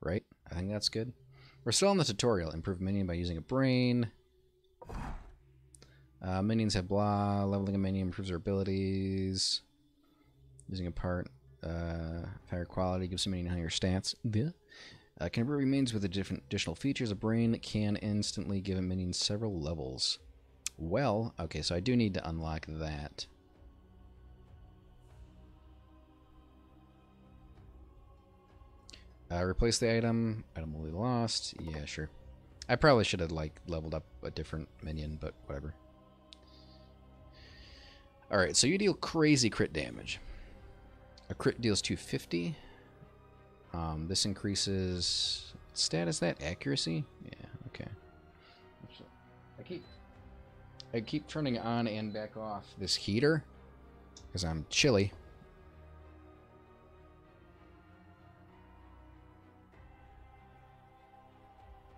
right? I think that's good. We're still on the tutorial. Improve minion by using a brain. Uh, minions have blah. Leveling a minion improves their abilities. Using a part. Uh, higher quality gives a minion higher stats. Yeah. Uh, can improve minions with different additional features. A brain can instantly give a minion several levels. Well, okay, so I do need to unlock that. Uh, replace the item. Item will be lost. Yeah, sure. I probably should have like leveled up a different minion, but whatever. Alright, so you deal crazy crit damage. A crit deals 250. Um, this increases... Stat is that? Accuracy? Yeah, okay. I keep... I keep turning on and back off this heater. Because I'm chilly.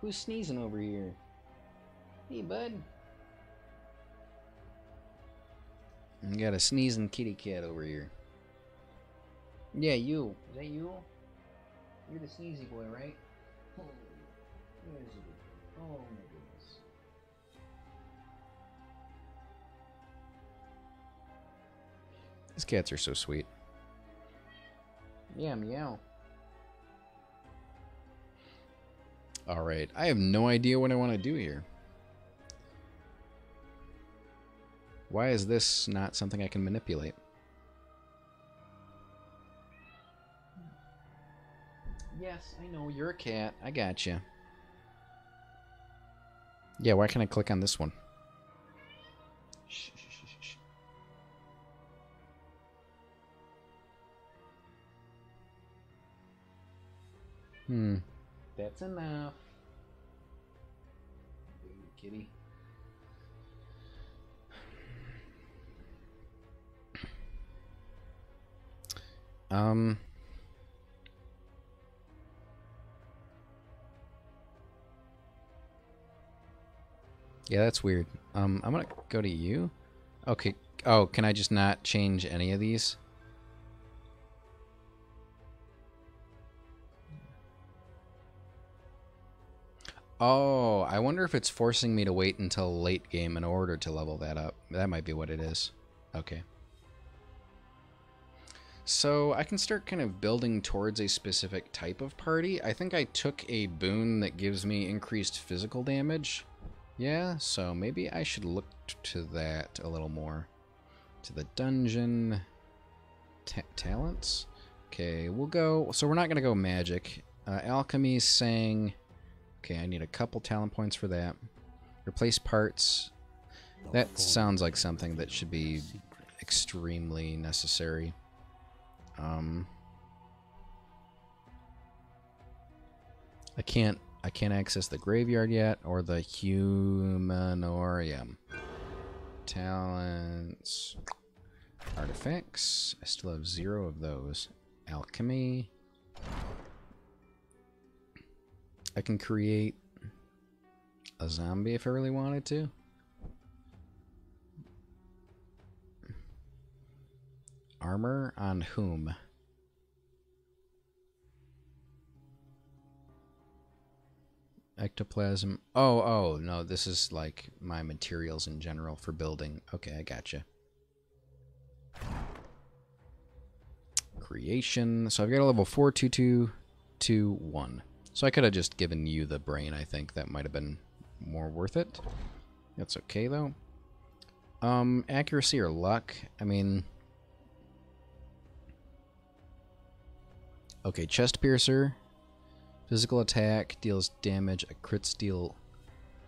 Who's sneezing over here? Hey, bud. I got a sneezing kitty cat over here. Yeah, you. Is that you? You're the sneezy boy, right? Oh, my goodness. These cats are so sweet. Yeah, meow. Alright, I have no idea what I want to do here. Why is this not something I can manipulate? Yes, I know, you're a cat. I got you. Yeah, why can't I click on this one? Shh, shh, shh, shh. Hmm. That's enough. Baby kitty. Um. Yeah, that's weird. Um, I'm gonna go to you. Okay. Oh, can I just not change any of these? Oh, I wonder if it's forcing me to wait until late game in order to level that up. That might be what it is. Okay. So I can start kind of building towards a specific type of party. I think I took a boon that gives me increased physical damage. Yeah, so maybe I should look to that a little more. To the dungeon. Ta talents? Okay, we'll go... So we're not going to go magic. Uh, alchemy saying... Okay, I need a couple talent points for that. Replace parts. That sounds like something that should be extremely necessary. Um, I can't I can't access the graveyard yet or the humanorium. Talents, artifacts. I still have zero of those. Alchemy. I can create a zombie if I really wanted to. Armor on whom? Ectoplasm. Oh, oh, no, this is like my materials in general for building. Okay, I gotcha. Creation. So I've got a level 42221. So I could have just given you the brain, I think. That might have been more worth it. That's okay, though. Um, accuracy or luck? I mean... Okay, chest piercer. Physical attack deals damage. A crit steal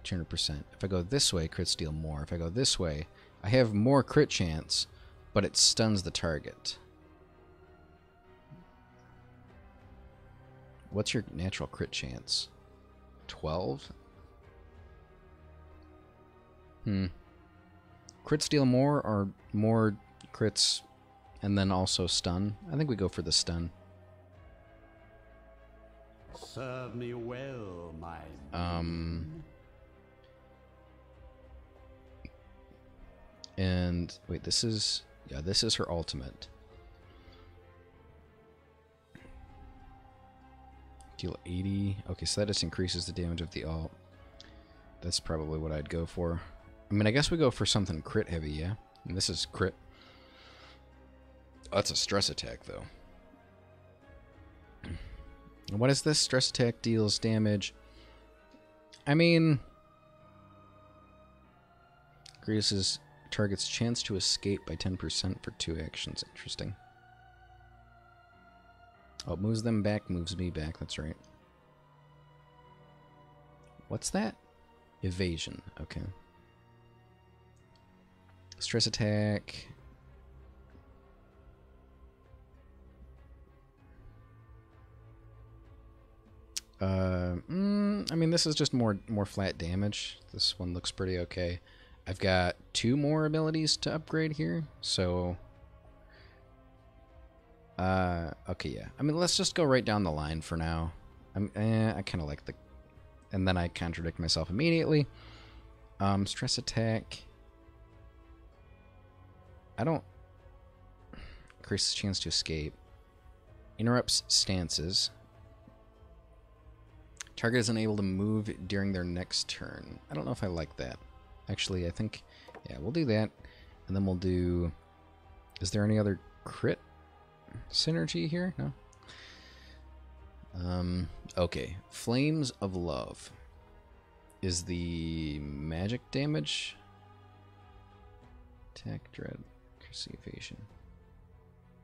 200%. If I go this way, crit steal more. If I go this way, I have more crit chance, but it stuns the target. What's your natural crit chance? 12? Hmm. Crits deal more or more crits and then also stun? I think we go for the stun. Serve me well, my Um. And wait, this is yeah, this is her ultimate. Deal 80. Okay, so that just increases the damage of the alt. That's probably what I'd go for. I mean, I guess we go for something crit heavy, yeah? And this is crit. Oh, that's a stress attack, though. What is this? Stress attack deals damage. I mean, increases target's chance to escape by 10% for two actions. Interesting. Oh, it moves them back, moves me back. That's right. What's that? Evasion. Okay. Stress attack. Uh, mm, I mean, this is just more more flat damage. This one looks pretty okay. I've got two more abilities to upgrade here, so. Uh, okay, yeah. I mean, let's just go right down the line for now. I'm, eh, I kind of like the, and then I contradict myself immediately. Um, stress attack. I don't increase the chance to escape. Interrupts stances. Target is unable to move during their next turn. I don't know if I like that. Actually, I think, yeah, we'll do that. And then we'll do, is there any other crit synergy here? No? Um, okay. Flames of Love is the magic damage. Attack, dread, evasion.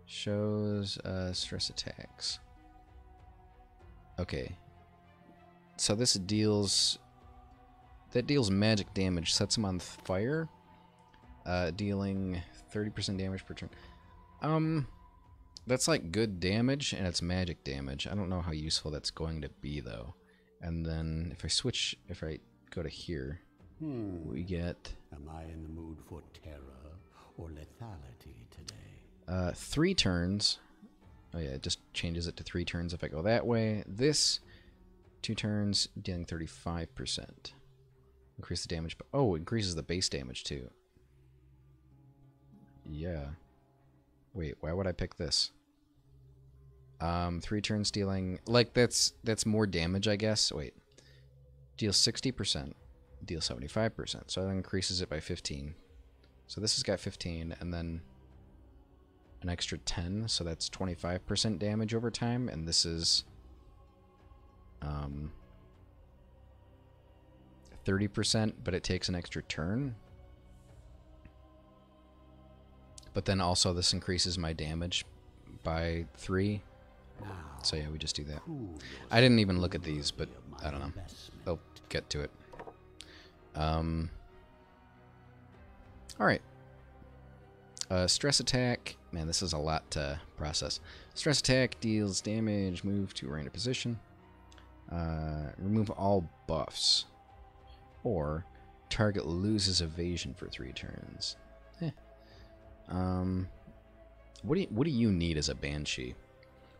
Shows uh, stress attacks. Okay, so this deals that deals magic damage, sets him on fire, uh, dealing 30% damage per turn. Um, that's like good damage, and it's magic damage. I don't know how useful that's going to be though. And then if I switch, if I go to here, Hmm. we get Am I in the mood for terror or lethality today? uh, three turns. Oh yeah, it just changes it to three turns if I go that way. This two turns, dealing 35%. Increase the damage, but oh, increases the base damage too. Yeah. Wait, why would I pick this? Um, three turns dealing like that's that's more damage, I guess. Wait, deal 60%, deal 75%, so that increases it by 15. So this has got 15, and then an extra 10, so that's 25% damage over time, and this is um, 30%, but it takes an extra turn. But then also this increases my damage by 3. Now, So yeah, we just do that. I didn't even look at these, but I don't know. I'll get to it. Um. All right. Uh, stress attack. Man, this is a lot to process. Stress attack deals damage. Move to a random position. Uh, remove all buffs, or target loses evasion for three turns. Um. What do you, What do you need as a banshee?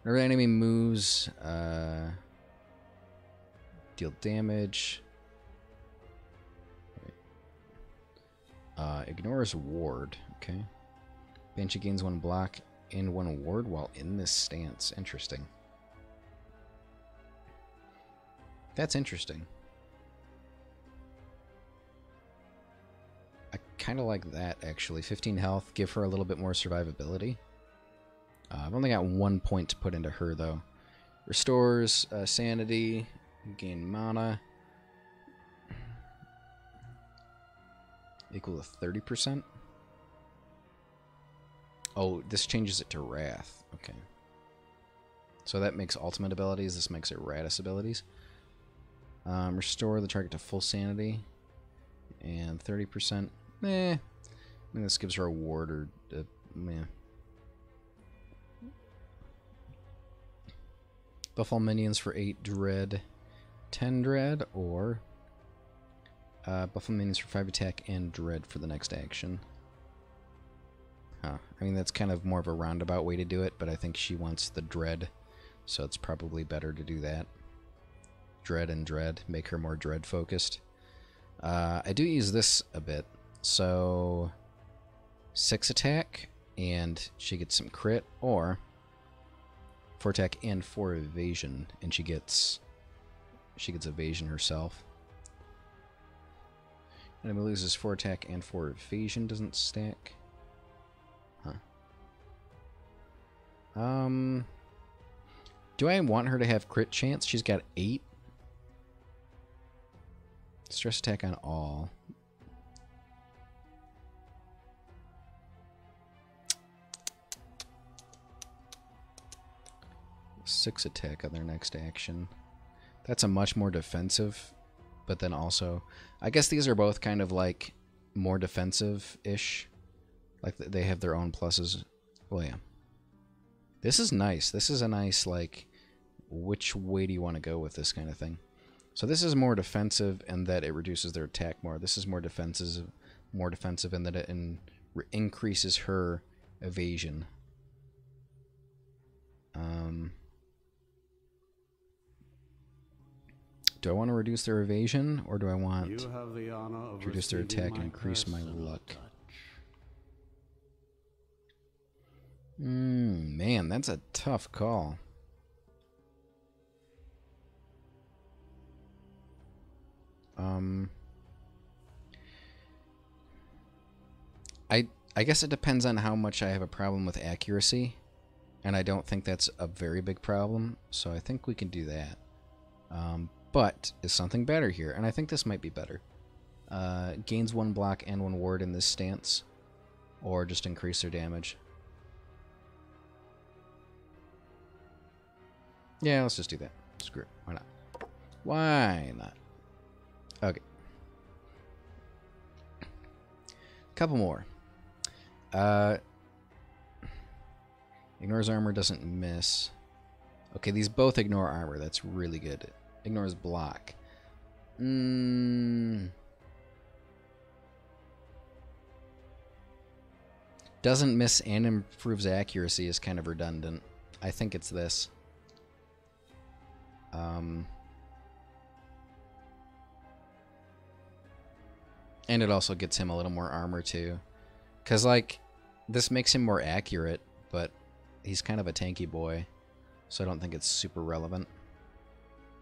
Whenever the enemy moves, uh, deal damage. Uh, ignores ward. Okay. Banshee gains one block and one ward while in this stance. Interesting. That's interesting. Kind of like that actually. 15 health, give her a little bit more survivability. Uh, I've only got one point to put into her though. Restores uh, sanity, gain mana. Equal to 30%. Oh, this changes it to Wrath. Okay. So that makes ultimate abilities. This makes it Iratus abilities. Um, restore the target to full sanity. And 30%. Meh. I mean, this gives her a ward or... Uh, meh. Buff all minions for 8 dread, 10 dread, or uh, buff all minions for 5 attack and dread for the next action. Huh. I mean, that's kind of more of a roundabout way to do it, but I think she wants the dread, so it's probably better to do that. Dread and dread, make her more dread focused. Uh, I do use this a bit, so 6 attack, and she gets some crit, or Four attack and four evasion, and she gets she gets evasion herself. And Enemy loses four attack and four evasion doesn't stack. Huh. Um Do I want her to have crit chance? She's got eight. Stress attack on all. Six attack on their next action. That's a much more defensive, but then also, I guess these are both kind of like more defensive ish. Like they have their own pluses. Well, yeah. This is nice. This is a nice, like, which way do you want to go with this kind of thing? So this is more defensive in that it reduces their attack more. This is more defensive, more defensive in that it in, increases her evasion. Um, do I want to reduce their evasion or do I want the honor of to reduce their attack and increase my luck? Mm, man, that's a tough call. Um, I I guess it depends on how much I have a problem with accuracy, and I don't think that's a very big problem. So I think we can do that. Um, but is something better here, and I think this might be better. Uh, gains one block and one ward in this stance, or just increase their damage. Yeah, let's just do that. Screw it. Why not? Why not? Okay. Couple more. Uh, ignores armor, doesn't miss. Okay, these both ignore armor. That's really good. Ignores block. Mm. Doesn't miss and improves accuracy is kind of redundant. I think it's this. Um, and it also gets him a little more armor too. Cause like this makes him more accurate, but he's kind of a tanky boy, so I don't think it's super relevant.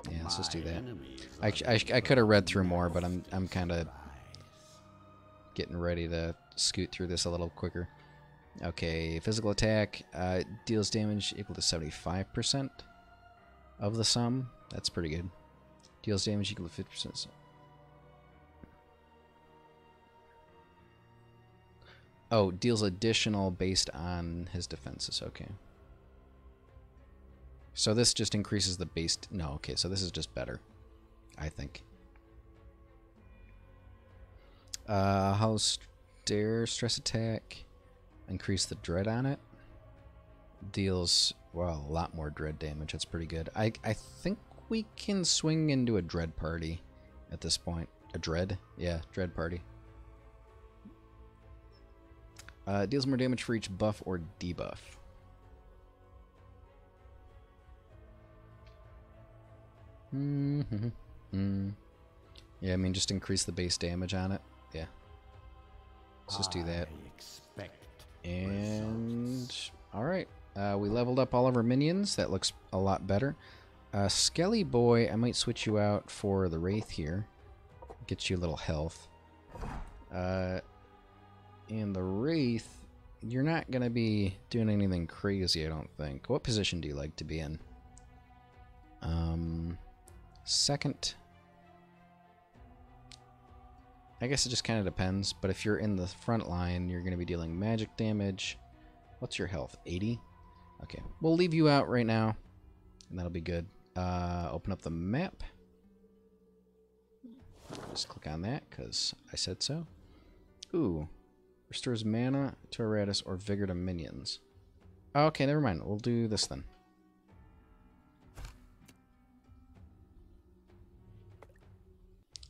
Yeah, let's just do that. I, I, I could have read through more, but I'm I'm kind of getting ready to scoot through this a little quicker. Okay, physical attack uh, deals damage equal to 75% of the sum. That's pretty good. Deals damage equal to 50%. Oh, deals additional based on his defenses. Okay. So this just increases the base. No, okay, so this is just better. I think. Uh, how's dare stress attack? Increase the dread on it. Deals well a lot more dread damage. That's pretty good. I I think we can swing into a dread party at this point. A dread, yeah, dread party. Uh, deals more damage for each buff or debuff. Mm-hmm. Yeah, I mean, just increase the base damage on it. Yeah. Let's just do that. And all right, uh, we leveled up all of our minions. That looks a lot better. Uh, Skelly boy, I might switch you out for the wraith here. Get you a little health. Uh, and the wraith, you're not gonna be doing anything crazy, I don't think. What position do you like to be in? Um, second. I guess it just kind of depends, but if you're in the front line, you're going to be dealing magic damage. What's your health? 80? Okay, we'll leave you out right now, and that'll be good. Uh, open up the map. Just click on that, because I said so. Ooh. Restores mana to Iratus or Vigor to minions. Okay, never mind. We'll do this then.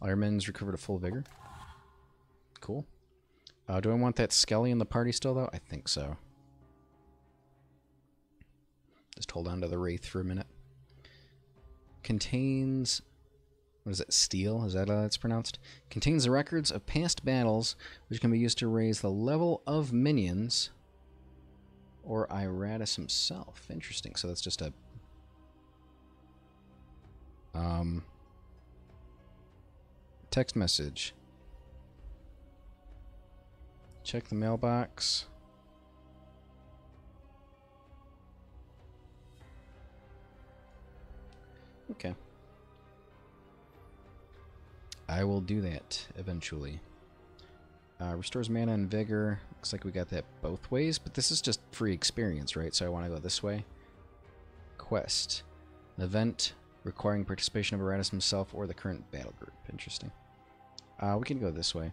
All your minions recover to full Vigor. Cool. Uh, do I want that Skelly in the party still, though? I think so. Just hold on to the Wraith for a minute. Contains. What is it? Steel? Is that how it's pronounced? Contains the records of past battles, which can be used to raise the level of minions. Or Iratus himself. Interesting. So that's just a... Um... Text message. Check the mailbox. Okay. I will do that eventually. Uh, restores mana and vigor. Looks like we got that both ways, but this is just free experience, right? So I want to go this way. Quest. An event requiring participation of Iratus himself or the current battle group. Interesting. Uh, we can go this way.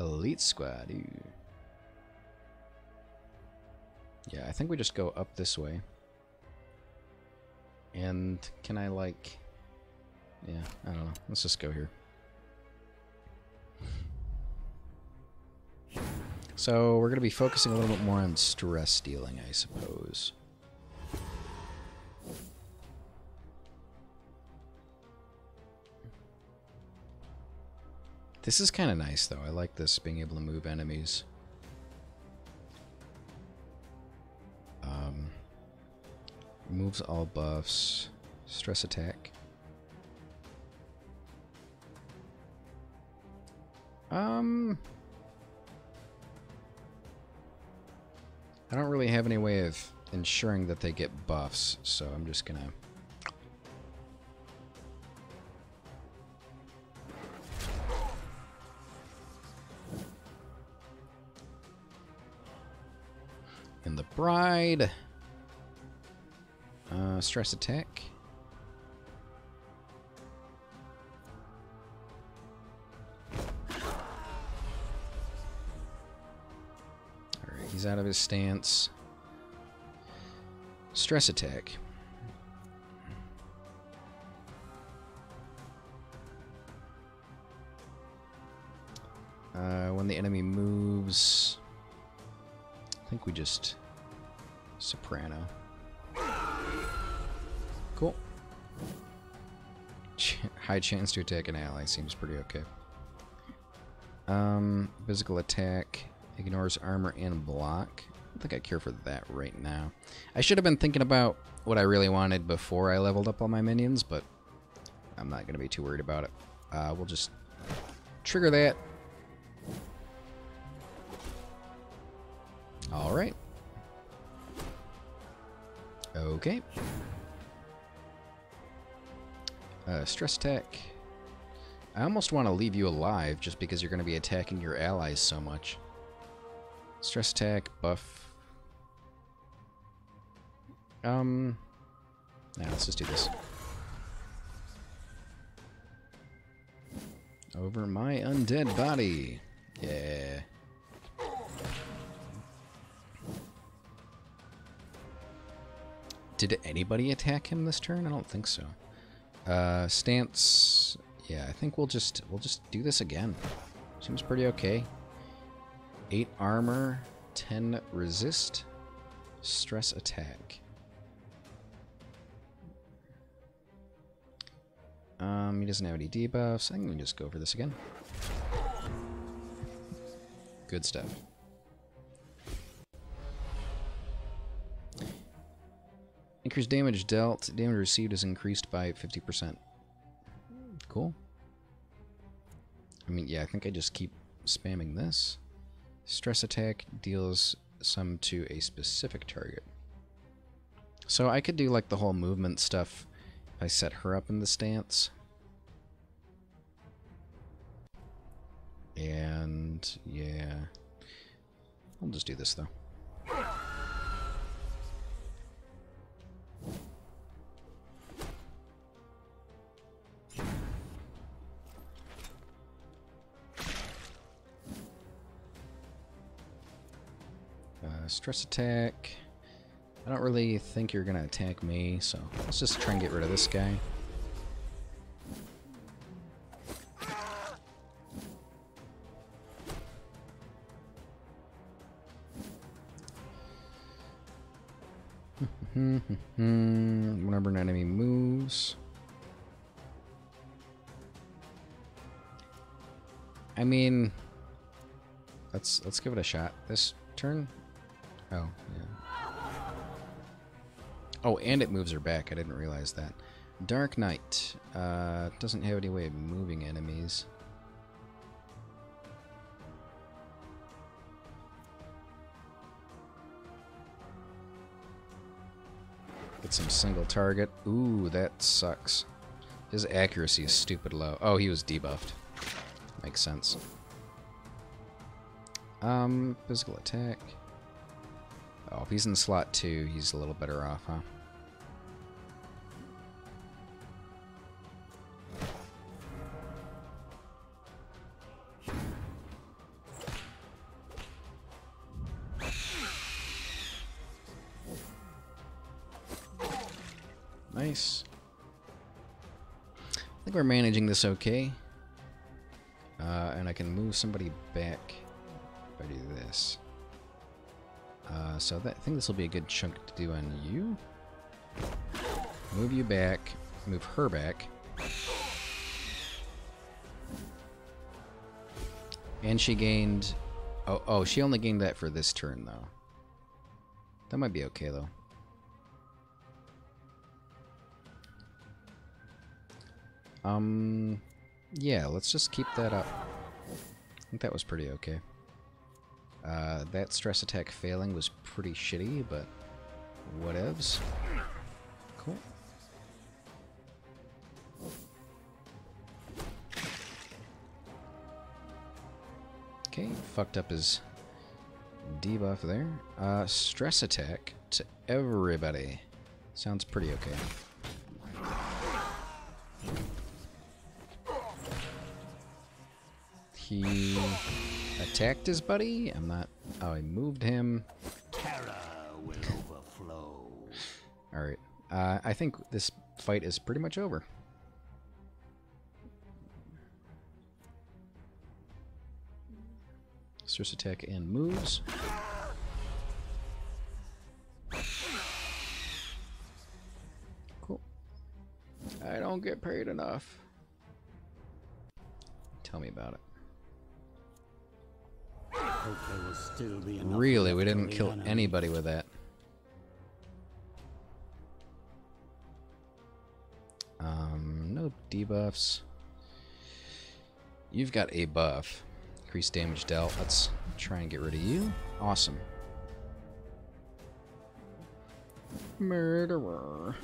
Elite Squad. Ew. Yeah, I think we just go up this way. And can I like... Yeah, I don't know. Let's just go here. So we're going to be focusing a little bit more on stress dealing, I suppose. This is kind of nice, though. I like this, being able to move enemies. Um, removes all buffs. Stress attack. Um... I don't really have any way of ensuring that they get buffs, so I'm just gonna... bride... Uh, stress attack. Alright, he's out of his stance. Stress attack. Uh, when the enemy moves... I think we just... Soprano. Cool. Ch high chance to attack an ally seems pretty okay. Um, physical attack ignores armor and block. I don't think I care for that right now. I should have been thinking about what I really wanted before I leveled up all my minions, but I'm not going to be too worried about it. Uh, we'll just trigger that. All right. Okay. Uh, stress attack. I almost want to leave you alive just because you're going to be attacking your allies so much. Stress attack, buff. Um, now let's just do this. Over my undead body. Yeah. Did anybody attack him this turn? I don't think so. Uh, stance. Yeah, I think we'll just we'll just do this again. Seems pretty okay. Eight armor, ten resist, stress attack. Um, he doesn't have any debuffs. I think we can just go for this again. Good stuff. Increased damage dealt. Damage received is increased by 50%. Cool. I mean, yeah, I think I just keep spamming this. Stress attack deals some to a specific target. So I could do like the whole movement stuff if I set her up in the stance. And yeah, I'll just do this though. Uh, stress attack. I don't really think you're gonna attack me, so let's just try and get rid of this guy. Whenever an enemy moves. I mean, let's let's give it a shot. This turn. Oh, yeah. Oh, and it moves her back. I didn't realize that. Dark Knight. Uh, doesn't have any way of moving enemies. Get some single target. Ooh, that sucks. His accuracy is stupid low. Oh, he was debuffed. Makes sense. Um, physical attack. Oh, if he's in slot 2, he's a little better off, huh? Nice. I think we're managing this okay. Uh, and I can move somebody back if I do this. Uh, so that, I think this will be a good chunk to do on you. Move you back. Move her back. And she gained... Oh, oh, she only gained that for this turn, though. That might be okay, though. Um, yeah, let's just keep that up. I think that was pretty okay. Uh, that stress attack failing was pretty shitty, but whatevs. Cool. Okay, fucked up his debuff there. Uh, stress attack to everybody. Sounds pretty okay. He attacked his buddy? I'm not... Oh, he moved him. Terror will overflow. Alright. Uh, I think this fight is pretty much over. Stress attack and moves. Cool. I don't get paid enough. Tell me about it. Really, we didn't kill anybody with that. Um, no debuffs. You've got a buff. Increased damage dealt. Let's try and get rid of you. Awesome. Murderer.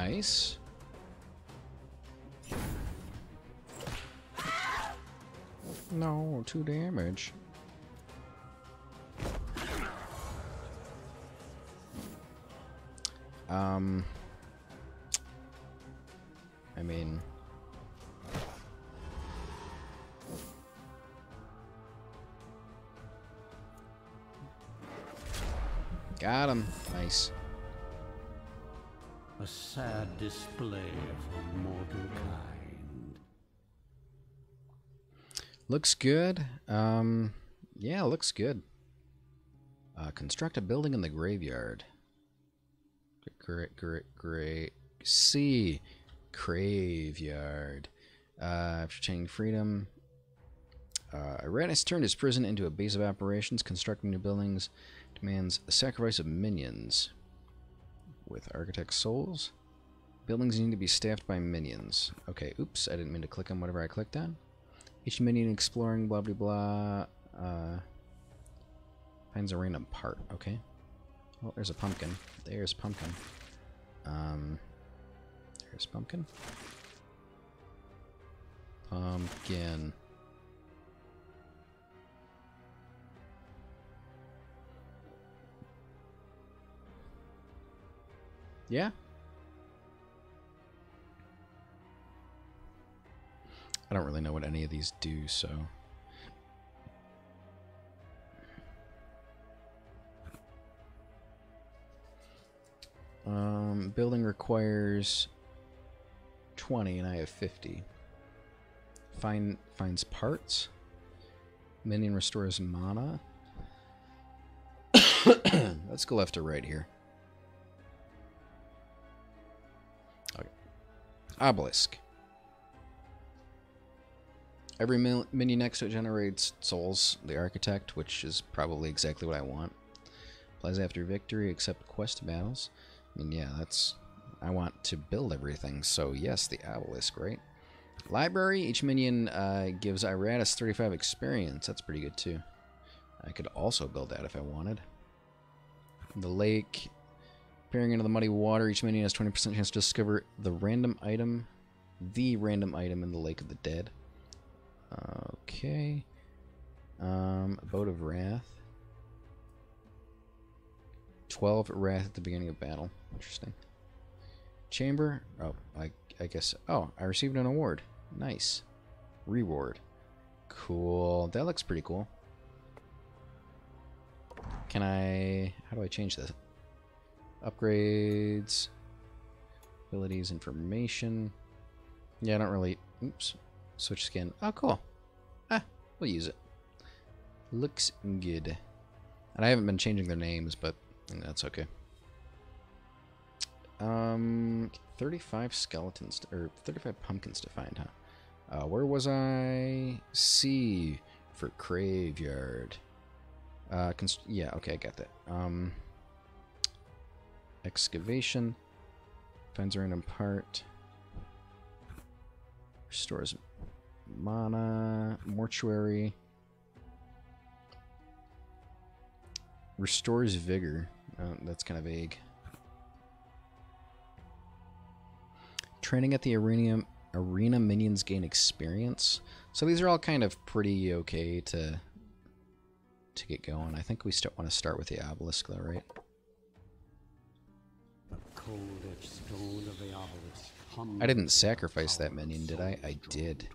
Nice. No, two damage. Um, I mean, got him. Nice. A sad display of mortal kind. Looks good. Um, yeah, looks good. Uh, construct a building in the graveyard. Great, great, great. C. Graveyard. Uh, after chaining freedom. Uh, Iratus turned his prison into a base of operations. Constructing new buildings demands a sacrifice of minions. With architect souls. Buildings need to be staffed by minions. Okay, oops, I didn't mean to click on whatever I clicked on. Each minion exploring blah blah blah uh, finds a random part. Okay. Well, there's a pumpkin. There's pumpkin. Um, there's pumpkin. Pumpkin. Yeah. I don't really know what any of these do, so. Um, building requires 20 and I have 50. Find finds parts. Minion restores mana. Let's go left to right here. Obelisk. Every minion next to it generates souls, the architect, which is probably exactly what I want. Applies after victory, except quest battles. I mean, yeah, that's. I want to build everything, so yes, the obelisk, right? Library, each minion uh, gives Iratus 35 experience. That's pretty good too. I could also build that if I wanted. The lake, peering into the muddy water, each minion has 20% chance to discover the random item, the random item in the lake of the dead. Okay. Um, Boat of Wrath. 12 Wrath at the beginning of battle. Interesting. Chamber. Oh, I, I guess. Oh, I received an award. Nice. Reward. Cool. That looks pretty cool. Can I... How do I change this? Upgrades. Abilities, information. Yeah, I don't really... Oops. Switch skin. Oh, cool. Ah, we'll use it. Looks good. And I haven't been changing their names, but that's okay. Um, 35 skeletons, or 35 pumpkins to find, huh? Uh, where was I? C for graveyard. Uh, yeah, okay, I got that. Um, excavation. Finds a random part. Restores mana. Mortuary. Restores vigor. Oh, that's kind of vague. Training at the arena, arena minions gain experience. So these are all kind of pretty okay to to get going. I think we still want to start with the obelisk though, right? I didn't sacrifice that minion, did I? I did.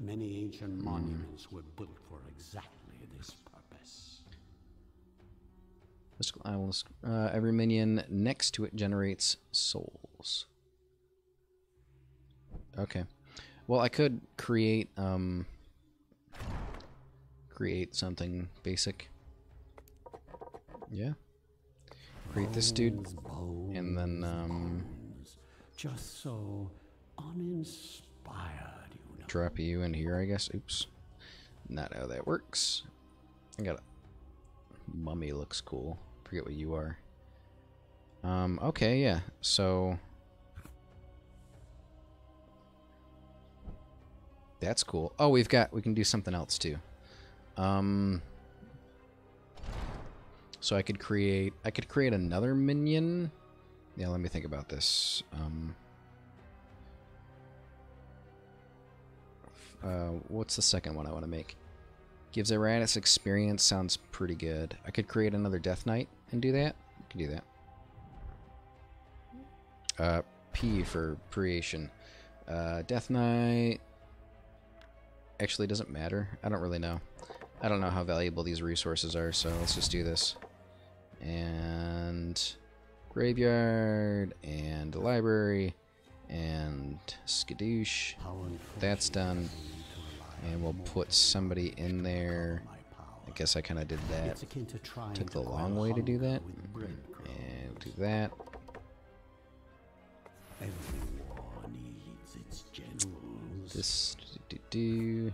Many ancient mm. monuments were built for exactly this purpose. Uh, every minion next to it generates souls. Okay. Well, I could create um create something basic. Yeah. Create this dude and then um just so uninspired, you know. Drop you in here, I guess. Oops. Not how that works. I got a mummy looks cool. Forget what you are. Um, okay, yeah. So That's cool. Oh, we've got, we can do something else too. Um, so I could create, I could create another minion. Yeah, let me think about this. Um, uh, what's the second one I want to make? Gives Iratus experience sounds pretty good. I could create another Death Knight and do that. I could do that. Uh, P for creation. Uh, Death Knight actually doesn't matter. I don't really know. I don't know how valuable these resources are, so let's just do this. And graveyard, and library, and skadoosh. That's done. And we'll put somebody in there. I guess I kind of did that. Took the long way to do that. And do that. This do, do.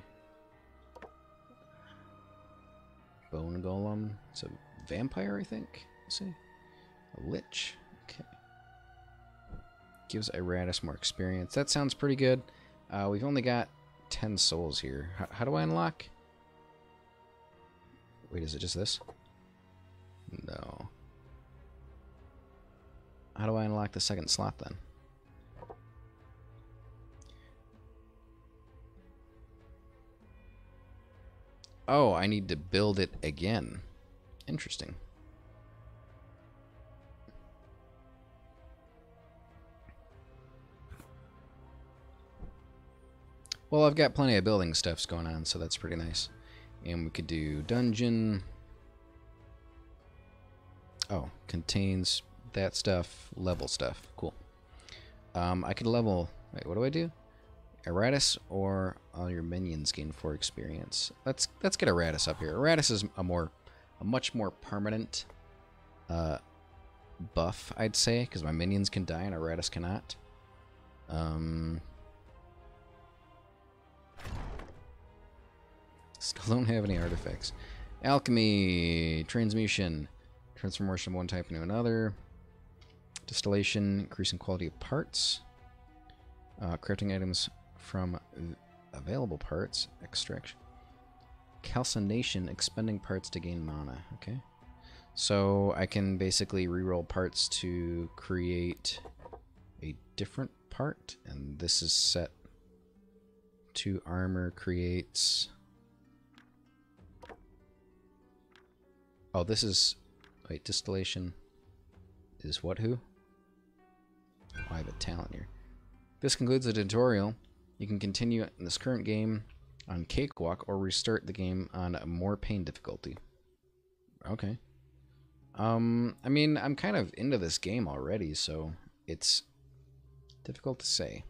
Bone Golem. It's a vampire, I think. Let's see. A lich. Okay. Gives Iratus more experience. That sounds pretty good. Uh, we've only got 10 souls here. H how do I unlock? Wait, is it just this? No. How do I unlock the second slot then? Oh, I need to build it again. Interesting. Well, I've got plenty of building stuffs going on, so that's pretty nice. And we could do dungeon. Oh, contains that stuff, level stuff. Cool. Um, I could level... Wait, what do I do? Iratus or all your minions gain four experience. Let's let's get Iratus up here. Iratus is a more a much more permanent uh, buff, I'd say, because my minions can die and Iratus cannot. Um, Still don't have any artifacts. Alchemy, transmutation, transformation of one type into another, distillation, increasing quality of parts, uh, crafting items from available parts, extraction, calcination, expending parts to gain mana. Okay, so I can basically reroll parts to create a different part, and this is set to armor creates. Oh, this is wait distillation is what who? Oh, I have a talent here. This concludes the tutorial. You can continue in this current game on Cakewalk or restart the game on a more pain difficulty. Okay. Um, I mean, I'm kind of into this game already, so it's difficult to say.